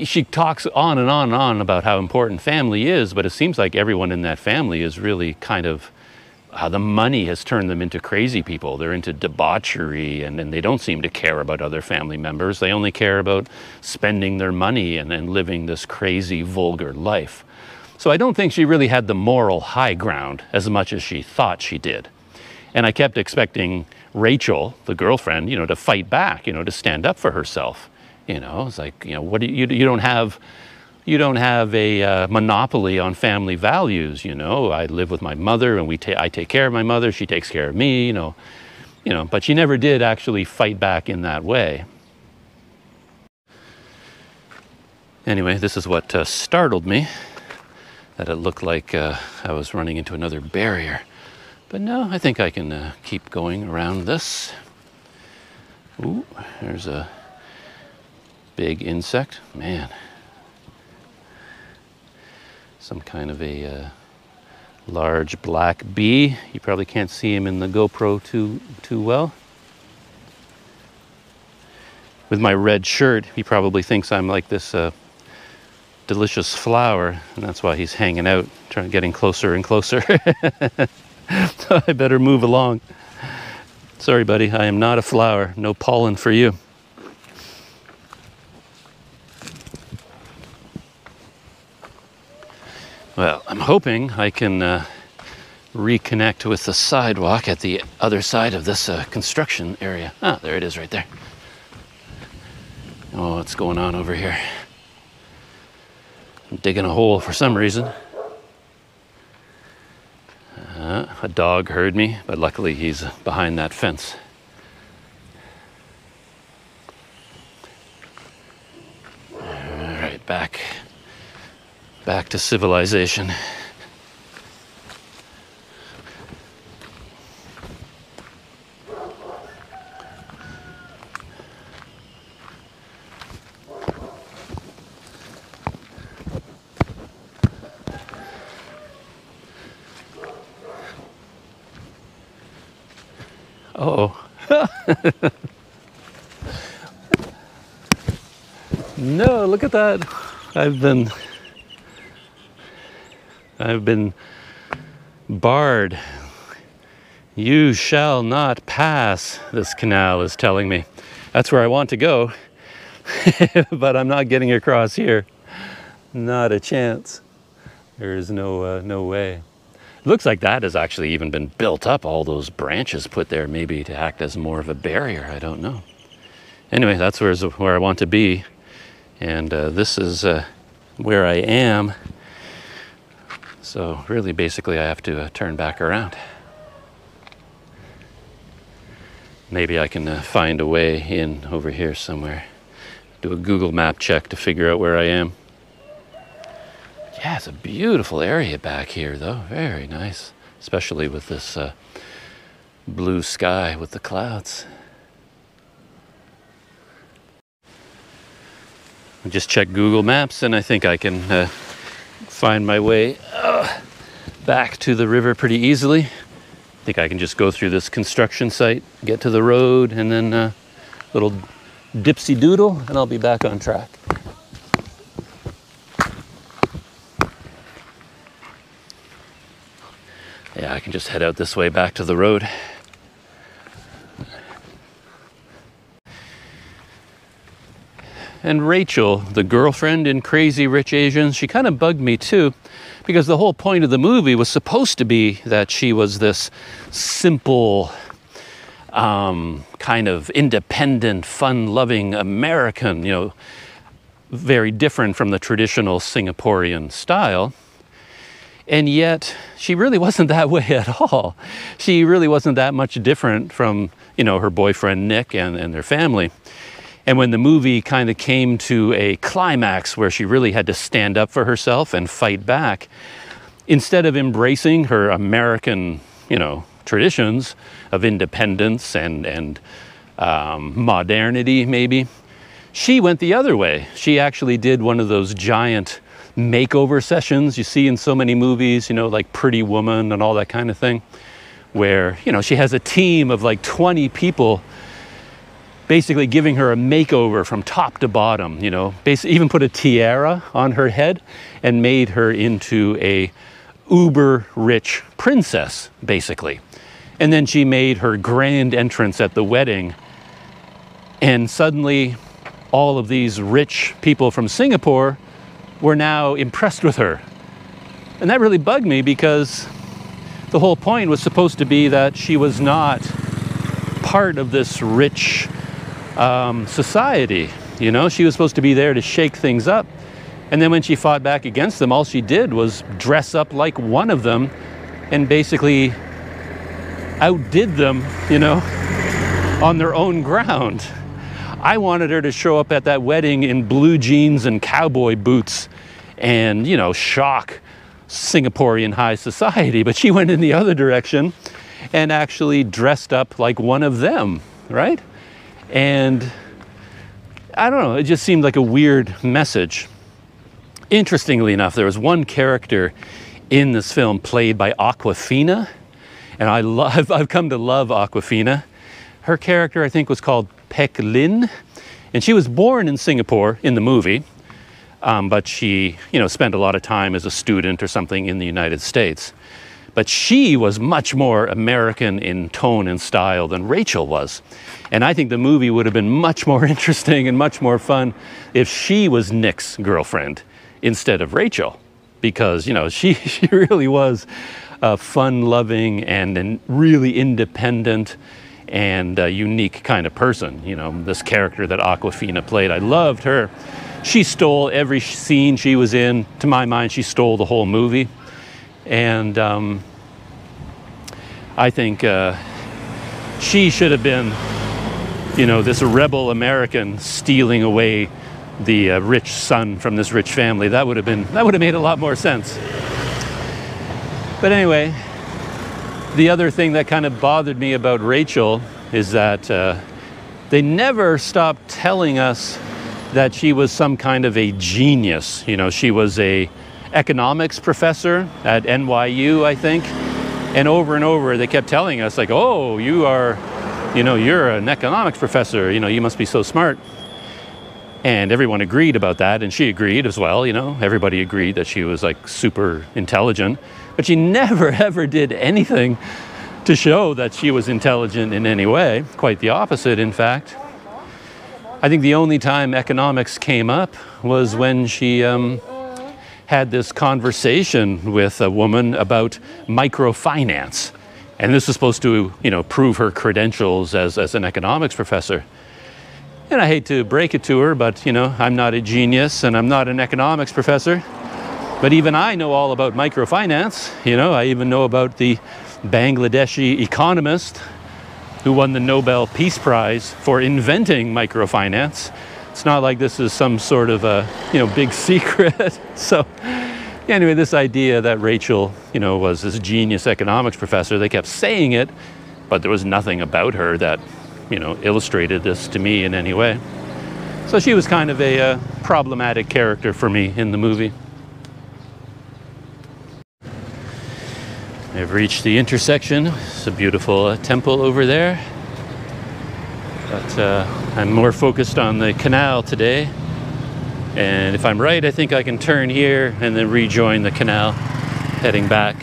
she talks on and on and on about how important family is, but it seems like everyone in that family is really kind of uh, the money has turned them into crazy people. They're into debauchery and, and they don't seem to care about other family members. They only care about spending their money and, and living this crazy, vulgar life. So I don't think she really had the moral high ground as much as she thought she did. And I kept expecting Rachel, the girlfriend, you know, to fight back, you know, to stand up for herself. You know, it's like, you know, what do you, you don't have you don't have a uh, monopoly on family values. You know, I live with my mother, and we ta- I take care of my mother. She takes care of me. You know, you know. But she never did actually fight back in that way. Anyway, this is what uh, startled me. That it looked like uh, I was running into another barrier. But no, I think I can uh, keep going around this. Ooh, there's a big insect. Man, some kind of a uh, large black bee. You probably can't see him in the GoPro too, too well. With my red shirt, he probably thinks I'm like this uh, delicious flower, and that's why he's hanging out, trying to getting closer and closer. so I better move along. Sorry, buddy, I am not a flower. No pollen for you. Well, I'm hoping I can uh, reconnect with the sidewalk at the other side of this uh, construction area. Ah, there it is right there. Oh, what's going on over here? I'm digging a hole for some reason. Uh, a dog heard me, but luckily he's behind that fence. All right, back, back to civilization. oh. no, look at that. I've been I've been barred. You shall not pass, this canal is telling me. That's where I want to go. but I'm not getting across here. Not a chance. There is no uh, no way. Looks like that has actually even been built up, all those branches put there, maybe to act as more of a barrier. I don't know. Anyway, that's where, where I want to be. And uh, this is uh, where I am. So, really, basically, I have to uh, turn back around. Maybe I can uh, find a way in over here somewhere. Do a Google map check to figure out where I am. Yeah, it's a beautiful area back here, though. Very nice, especially with this uh, blue sky with the clouds. I just check Google Maps, and I think I can uh, find my way uh, back to the river pretty easily. I think I can just go through this construction site, get to the road, and then a uh, little dipsy doodle, and I'll be back on track. yeah, I can just head out this way back to the road. And Rachel, the girlfriend in Crazy Rich Asians, she kind of bugged me too, because the whole point of the movie was supposed to be that she was this simple, um, kind of independent, fun loving American, you know, very different from the traditional Singaporean style. And yet, she really wasn't that way at all. She really wasn't that much different from, you know, her boyfriend Nick and, and their family. And when the movie kind of came to a climax where she really had to stand up for herself and fight back, instead of embracing her American, you know, traditions of independence and, and um, modernity, maybe, she went the other way. She actually did one of those giant makeover sessions you see in so many movies, you know, like Pretty Woman and all that kind of thing, where, you know, she has a team of like 20 people basically giving her a makeover from top to bottom, you know, basically even put a tiara on her head and made her into a uber rich princess, basically. And then she made her grand entrance at the wedding. And suddenly, all of these rich people from Singapore were now impressed with her. And that really bugged me because the whole point was supposed to be that she was not part of this rich um, society. You know, she was supposed to be there to shake things up. And then when she fought back against them, all she did was dress up like one of them and basically outdid them, you know, on their own ground. I wanted her to show up at that wedding in blue jeans and cowboy boots and, you know, shock Singaporean high society. But she went in the other direction and actually dressed up like one of them, right? And I don't know, it just seemed like a weird message. Interestingly enough, there was one character in this film played by Awkwafina, and I love, I've come to love Awkwafina. Her character, I think, was called Peik Lin, and she was born in Singapore in the movie. um, but she, you know, spent a lot of time as a student or something in the United States. But she was much more American in tone and style than Rachel was. And I think the movie would have been much more interesting and much more fun if she was Nick's girlfriend instead of Rachel. Because, you know, she, she really was a fun loving and, and really independent and unique kind of person. You know, this character that Awkwafina played, I loved her. She stole every scene she was in. To my mind, she stole the whole movie. And um, I think uh, she should have been, you know, this rebel American stealing away the uh, rich son from this rich family. That would have been that would have made a lot more sense. But anyway, the other thing that kind of bothered me about Rachel is that uh, they never stopped telling us that she was some kind of a genius. You know, she was a economics professor at NYU, I think. And over and over they kept telling us like, "Oh, you are, you know, you're an economics professor. You know, you must be so smart." And everyone agreed about that, and she agreed as well. You know, everybody agreed that she was like super intelligent, but she never ever did anything to show that she was intelligent in any way. Quite the opposite, in fact. I think the only time economics came up was when she um, had this conversation with a woman about microfinance. And this was supposed to, you know, prove her credentials as, as an economics professor. And I hate to break it to her, but, you know, I'm not a genius and I'm not an economics professor. But even I know all about microfinance. You know, I even know about the Bangladeshi economist who won the Nobel Peace Prize for inventing microfinance. It's not like this is some sort of a you know big secret. so anyway, this idea that Rachel you know was this genius economics professor, they kept saying it, but there was nothing about her that you know illustrated this to me in any way. So she was kind of a uh, problematic character for me in the movie. I've reached the intersection. It's a beautiful uh, temple over there. But uh, I'm more focused on the canal today. And if I'm right, I think I can turn here and then rejoin the canal heading back.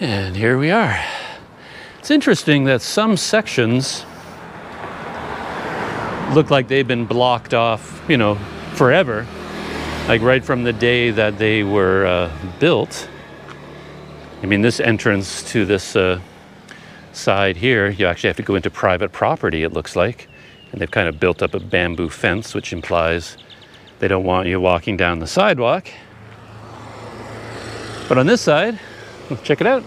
And here we are. It's interesting that some sections look like they've been blocked off, you know, forever like right from the day that they were uh, built. I mean, this entrance to this uh, side here, you actually have to go into private property, it looks like. And they've kind of built up a bamboo fence, which implies they don't want you walking down the sidewalk. But on this side, check it out,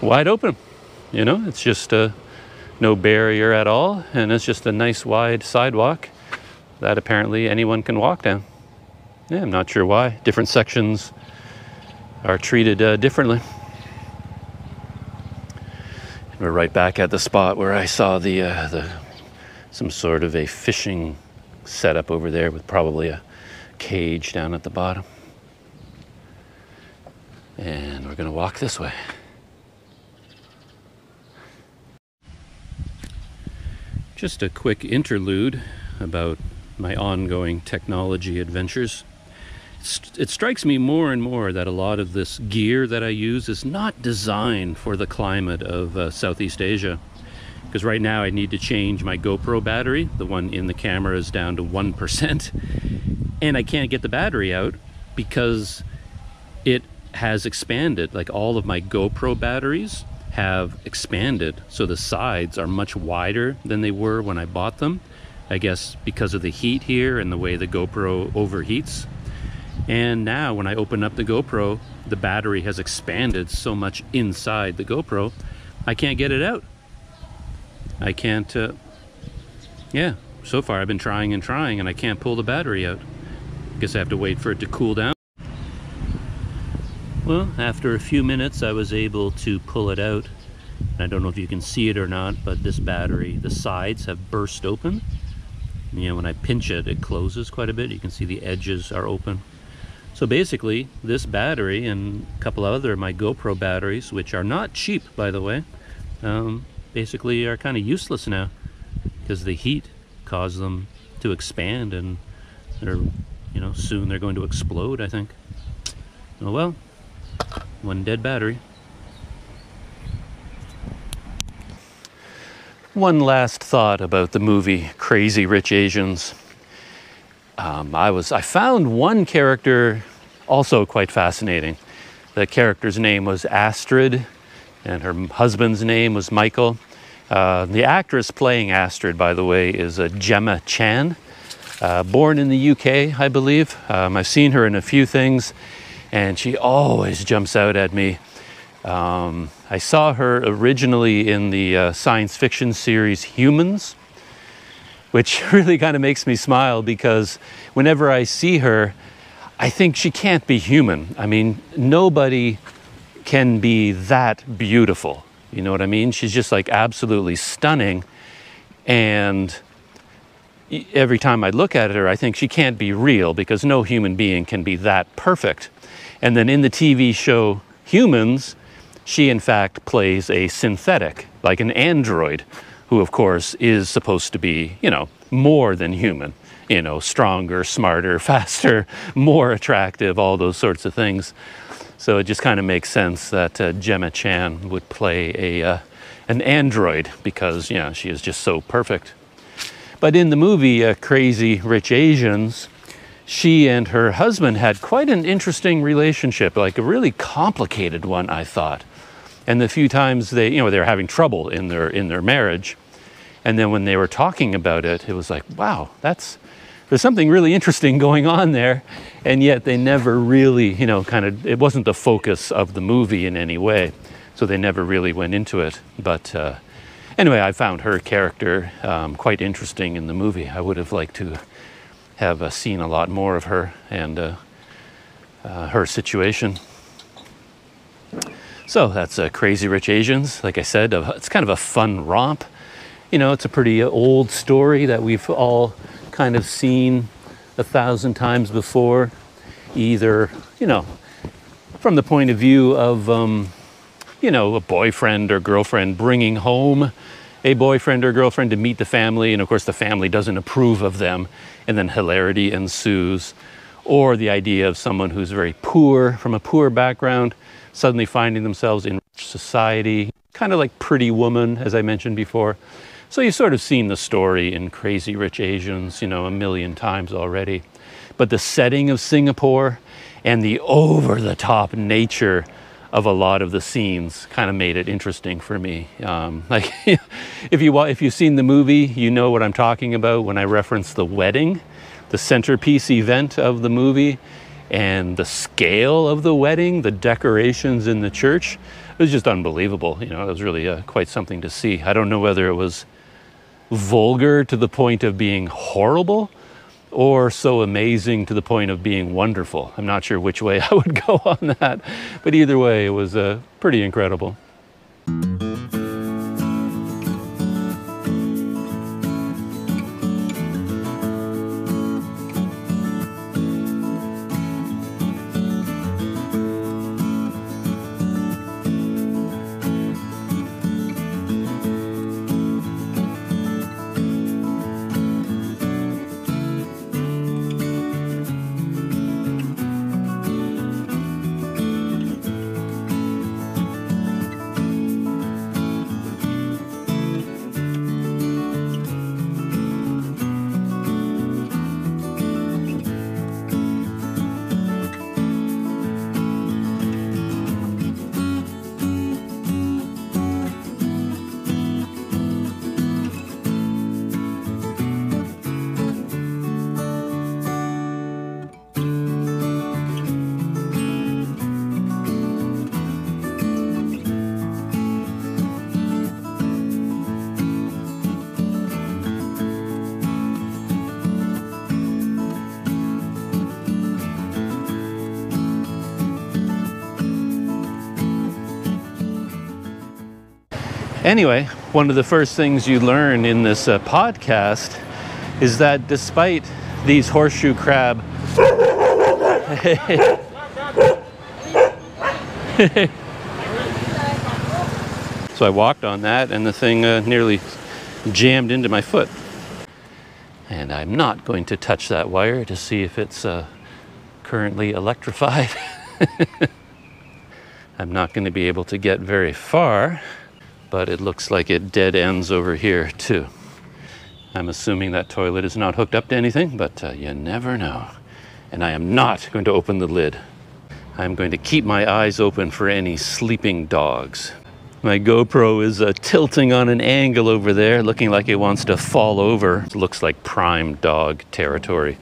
wide open. You know, it's just uh, no barrier at all, and it's just a nice wide sidewalk that apparently anyone can walk down. Yeah, I'm not sure why. Different sections are treated uh, differently. We're right back at the spot where I saw the, uh, the some sort of a fishing setup over there with probably a cage down at the bottom. And we're going to walk this way. Just a quick interlude about my ongoing technology adventures it strikes me more and more that a lot of this gear that I use is not designed for the climate of uh, Southeast Asia. Because right now I need to change my GoPro battery. The one in the camera is down to 1%. And I can't get the battery out because it has expanded. Like all of my GoPro batteries have expanded. So the sides are much wider than they were when I bought them. I guess because of the heat here and the way the GoPro overheats. And now when I open up the GoPro, the battery has expanded so much inside the GoPro, I can't get it out. I can't, uh, yeah, so far I've been trying and trying and I can't pull the battery out. Guess I have to wait for it to cool down. Well, after a few minutes I was able to pull it out. I don't know if you can see it or not, but this battery, the sides have burst open. You know, when I pinch it, it closes quite a bit. You can see the edges are open. So basically, this battery and a couple other of my GoPro batteries, which are not cheap, by the way, um, basically are kind of useless now because the heat caused them to expand and they're, you know, soon they're going to explode, I think. Oh well, one dead battery. One last thought about the movie Crazy Rich Asians. Um, I was I found one character also quite fascinating. The character's name was Astrid, and her husband's name was Michael. Uh, the actress playing Astrid, by the way, is uh, Gemma Chan, uh, born in the UK, I believe. Um, I've seen her in a few things, and she always jumps out at me um, I saw her originally in the uh, science fiction series Humans, which really kind of makes me smile because whenever I see her, I think she can't be human. I mean, nobody can be that beautiful. You know what I mean? She's just like absolutely stunning. And every time I look at her, I think she can't be real because no human being can be that perfect. And then in the TV show Humans, she, in fact, plays a synthetic, like an android, who, of course, is supposed to be, you know, more than human. You know, stronger, smarter, faster, more attractive, all those sorts of things. So it just kind of makes sense that uh, Gemma Chan would play a uh, an android because, you know, she is just so perfect. But in the movie uh, Crazy Rich Asians, she and her husband had quite an interesting relationship, like a really complicated one, I thought and the few times they you know they were having trouble in their in their marriage. And then when they were talking about it it was like wow that's there's something really interesting going on there. And yet they never really you know kind of it wasn't the focus of the movie in any way. So they never really went into it. But uh, anyway i found her character um, quite interesting in the movie. I would have liked to have uh, seen a lot more of her and uh, uh her situation so that's uh, Crazy Rich Asians. Like I said, it's kind of a fun romp. You know, it's a pretty uh, old story that we've all kind of seen a thousand times before, either, you know, from the point of view of, um, you know, a boyfriend or girlfriend bringing home a boyfriend or girlfriend to meet the family, and of course the family doesn't approve of them, and then hilarity ensues. Or the idea of someone who's very poor, from a poor background, suddenly finding themselves in society, kind of like Pretty Woman, as I mentioned before. So you've sort of seen the story in Crazy Rich Asians, you know, a million times already. But the setting of Singapore and the over the top nature of a lot of the scenes kind of made it interesting for me. Um, like, if you if you've seen the movie, you know what I'm talking about when I reference the wedding, the centerpiece event of the movie and the scale of the wedding, the decorations in the church, it was just unbelievable. You know, it was really uh, quite something to see. I don't know whether it was vulgar to the point of being horrible or so amazing to the point of being wonderful. I'm not sure which way I would go on that, but either way, it was uh, pretty incredible. Anyway, one of the first things you learn in this uh, podcast is that despite these horseshoe crab so I walked on that and the thing uh, nearly jammed into my foot. And I'm not going to touch that wire to see if it's uh, currently electrified. I'm not going to be able to get very far, but it looks like it dead ends over here too. I'm assuming that toilet is not hooked up to anything, but uh, you never know. And I am not going to open the lid. I'm going to keep my eyes open for any sleeping dogs. My GoPro is uh, tilting on an angle over there, looking like it wants to fall over. It looks like prime dog territory.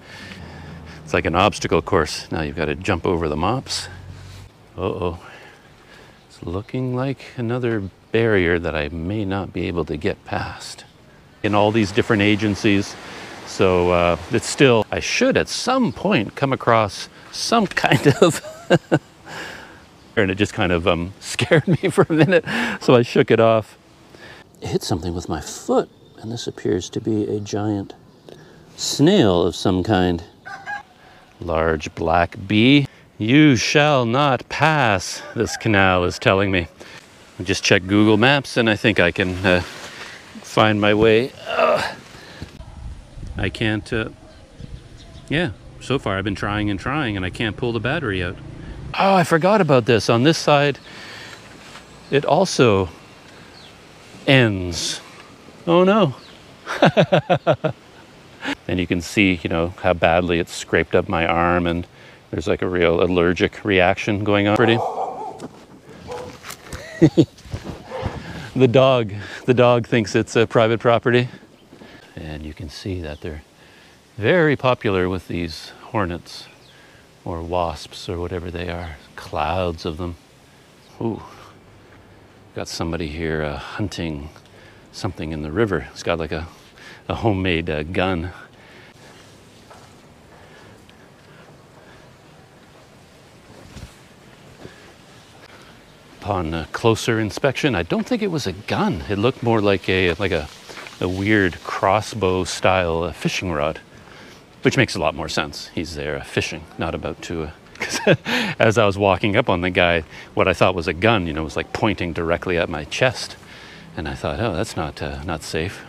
It's like an obstacle course. Now you've got to jump over the mops. Uh oh. It's looking like another barrier that I may not be able to get past. In all these different agencies, so uh, it's still, I should at some point come across some kind of. and it just kind of um, scared me for a minute, so I shook it off. Hit something with my foot, and this appears to be a giant snail of some kind. Large black bee. You shall not pass, this canal is telling me. I just check Google Maps, and I think I can uh, find my way. Ugh. I can't, uh, yeah, so far I've been trying and trying, and I can't pull the battery out. Oh, I forgot about this. On this side, it also ends. Oh no. and you can see, you know, how badly it's scraped up my arm and there's like a real allergic reaction going on. Pretty. the dog, the dog thinks it's a private property. And you can see that they're very popular with these hornets or wasps or whatever they are. Clouds of them. Ooh. Got somebody here uh, hunting something in the river. It's got like a, a homemade uh, gun. Upon uh, closer inspection, I don't think it was a gun. It looked more like a like a, a weird crossbow style uh, fishing rod which makes a lot more sense. He's there fishing, not about to. Uh, as I was walking up on the guy, what I thought was a gun, you know, was like pointing directly at my chest, and I thought, oh, that's not uh, not safe.